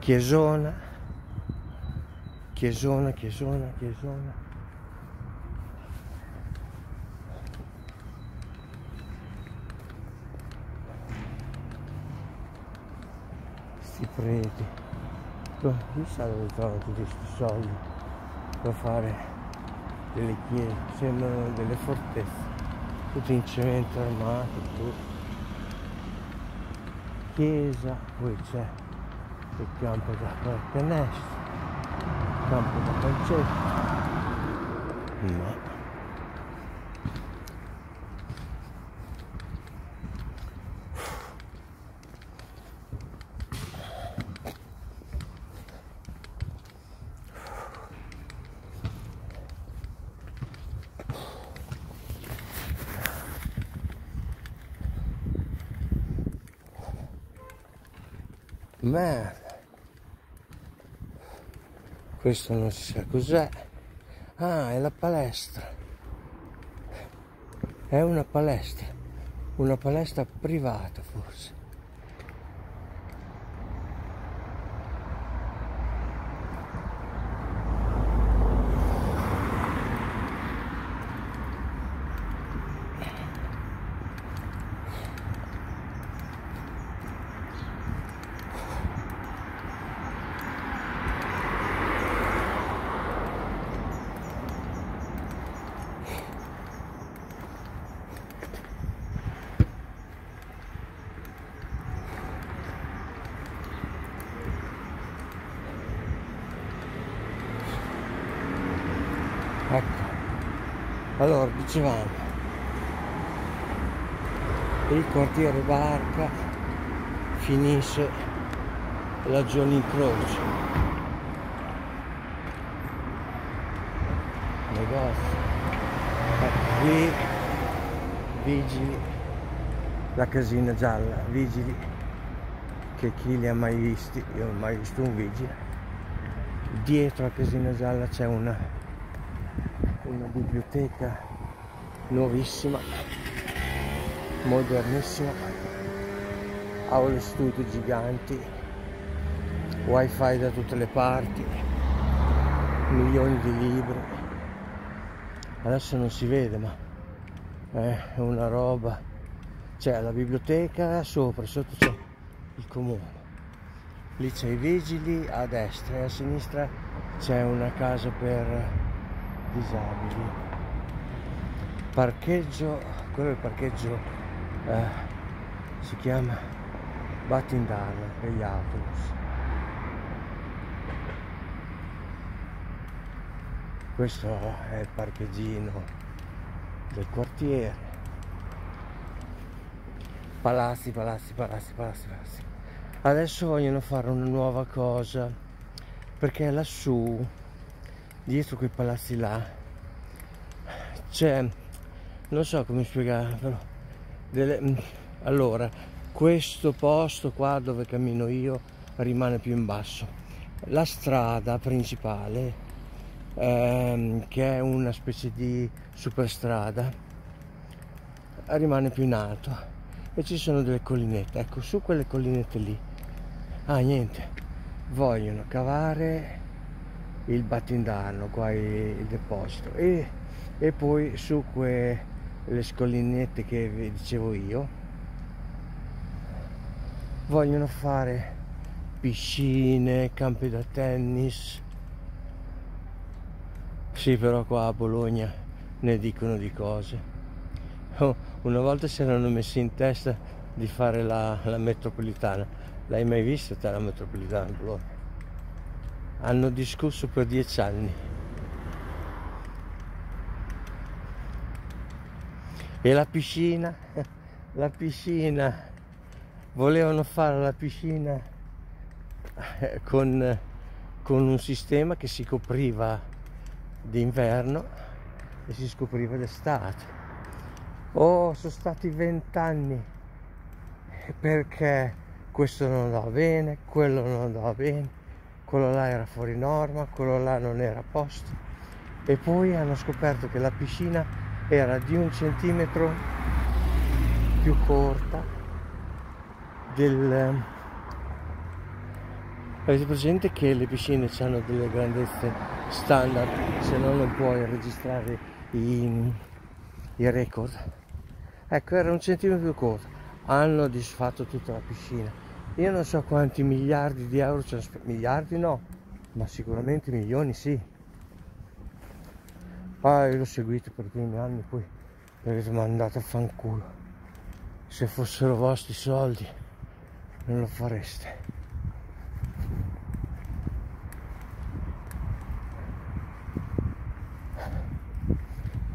chiesona chiesona chiesona chiesona. Sti preti. Chissà dove trovano tutti questi soldi per fare delle chiese? Sembrano delle fortezze. Tutti in cemento armati tutto. Chiesa poi c'è il campo da pallacanestro campo da calcetto ma merda questo non si sa cos'è. Ah è la palestra. È una palestra. Una palestra privata forse 14 vanno. Il quartiere barca finisce la Johnny Croce negozio ecco, qui vigili la casina gialla vigili che chi li ha mai visti? Io non ho mai visto un vigile. Dietro la casina gialla c'è una una biblioteca nuovissima, modernissima, aule studio giganti, wifi da tutte le parti, milioni di libri. Adesso non si vede ma è una roba. C'è la biblioteca sopra, sotto c'è il comune. Lì c'è i vigili, a destra e a sinistra c'è una casa per disabili. Parcheggio quello è il parcheggio eh, si chiama Batindale per gli autobus. Questo è il parcheggino del quartiere. Palazzi palazzi palazzi palazzi palazzi. Adesso vogliono fare una nuova cosa perché lassù dietro quei palazzi là. C'è non so come spiegare però delle, mm, allora questo posto qua dove cammino io rimane più in basso. La strada principale ehm, che è una specie di superstrada rimane più in alto. E ci sono delle collinette. Ecco su quelle collinette lì. Ah niente. Vogliono cavare il battindarno qua il deposito. E, e poi su quelle scollinette che vi dicevo io vogliono fare piscine campi da tennis. Sì però qua a Bologna ne dicono di cose. Oh, una volta si erano messi in testa di fare la, la metropolitana. L'hai mai vista te la metropolitana Bologna hanno discusso per dieci anni. E la piscina, la piscina, volevano fare la piscina eh, con, con un sistema che si copriva d'inverno e si scopriva d'estate. Oh, sono stati vent'anni perché questo non andava bene, quello non andava bene quello là era fuori norma, quello là non era a posto. E poi hanno scoperto che la piscina era di un centimetro più corta del avete presente che le piscine hanno delle grandezze standard se no non puoi registrare i, i record. Ecco era un centimetro più corto. Hanno disfatto tutta la piscina io non so quanti miliardi di euro ci hanno speso miliardi no ma sicuramente milioni sì. Io l'ho seguito per i primi anni poi mi avete mandato a fanculo. Se fossero vostri soldi non lo fareste.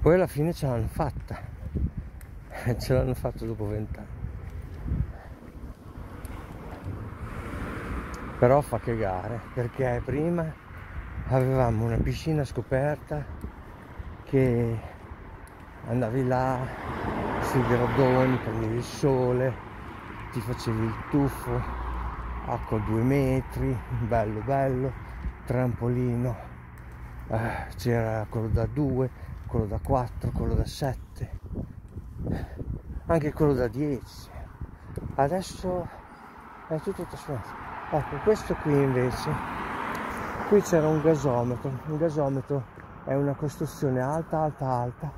Poi alla fine ce l'hanno fatta. Ce l'hanno fatto dopo vent'anni però fa cagare perché prima avevamo una piscina scoperta che andavi là sui gradoni prendevi il sole ti facevi il tuffo acqua a due metri bello bello trampolino eh, c'era quello da due quello da 4, quello da 7, anche quello da 10. Adesso è tutto trasformato. Ecco, questo qui invece, qui c'era un gasometro, un gasometro è una costruzione alta, alta, alta,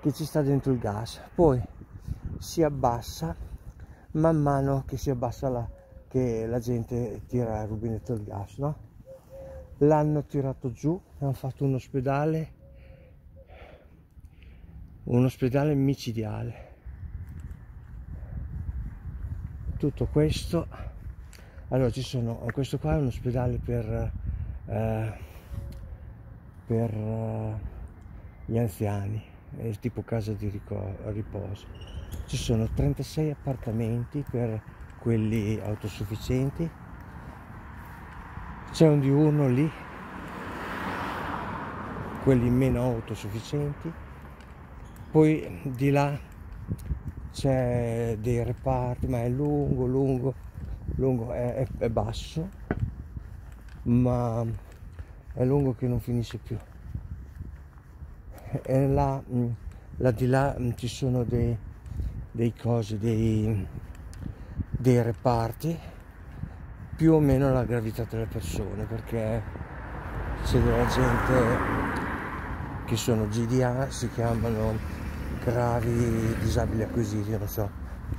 che ci sta dentro il gas. Poi si abbassa man mano che si abbassa la, che la gente tira il rubinetto del gas, no? L'hanno tirato giù, hanno fatto un ospedale un ospedale micidiale tutto questo allora ci sono questo qua è un ospedale per eh, per eh, gli anziani è tipo casa di riposo. Ci sono 36 appartamenti per quelli autosufficienti. C'è un diurno lì quelli meno autosufficienti. Poi di là c'è dei reparti ma è lungo lungo lungo è, è, è basso ma è lungo che non finisce più. E là, mm, là di là mm, ci sono dei, dei cosi dei, dei reparti più o meno la gravità delle persone perché c'è della gente che sono GDA si chiamano gravi disabili acquisiti, non so,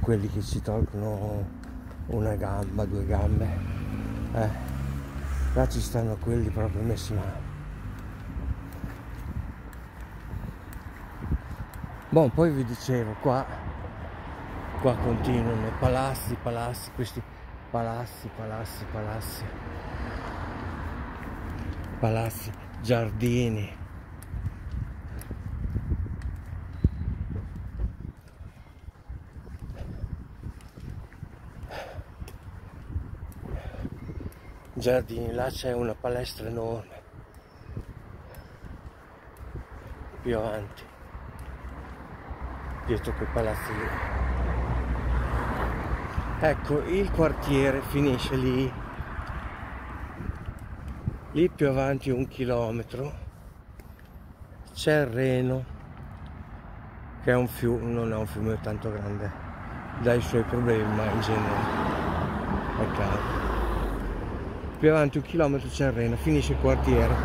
quelli che ci tolgono una gamba, due gambe. Eh, là ci stanno quelli proprio messi male. Bon, poi vi dicevo, qua, qua continuano palazzi, palazzi, questi palazzi, palazzi, palazzi, palazzi, giardini, giardini, là c'è una palestra enorme, più avanti, dietro palazzi lì. Ecco, il quartiere finisce lì, lì più avanti un chilometro, c'è il Reno, che è un fiume, non è un fiume tanto grande, dai suoi problemi, ma in genere è calmo più avanti un chilometro c'è il Reno, finisce il quartiere,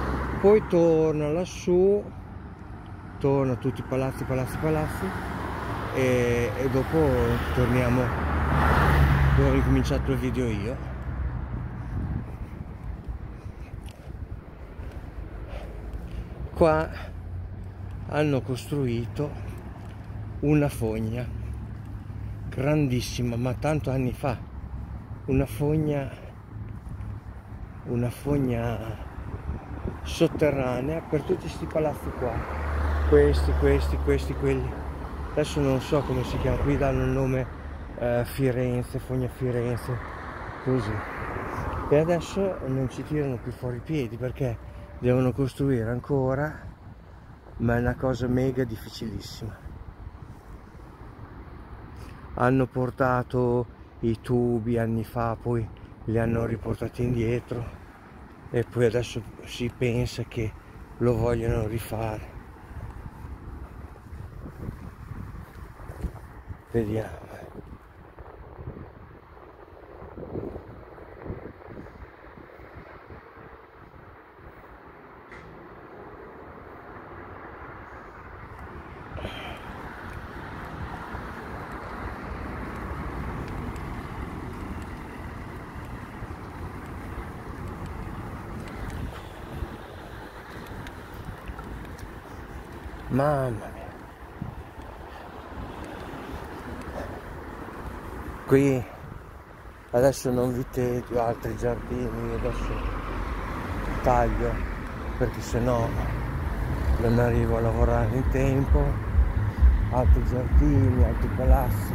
poi torna lassù, torna tutti i palazzi, palazzi, palazzi e, e dopo torniamo dove ho ricominciato il video io. Qua hanno costruito una fogna grandissima, ma tanto anni fa, una fogna una fogna sotterranea per tutti questi palazzi qua. Questi, questi, questi, quelli. Adesso non so come si chiama qui danno il nome eh, Firenze, fogna Firenze così. E adesso non ci tirano più fuori i piedi perché devono costruire ancora ma è una cosa mega difficilissima. Hanno portato i tubi anni fa poi li hanno riportati indietro e poi adesso si pensa che lo vogliono rifare. Vediamo mamma mia. Qui adesso non vi tedio altri giardini adesso taglio perché sennò non arrivo a lavorare in tempo. Altri giardini altri palazzi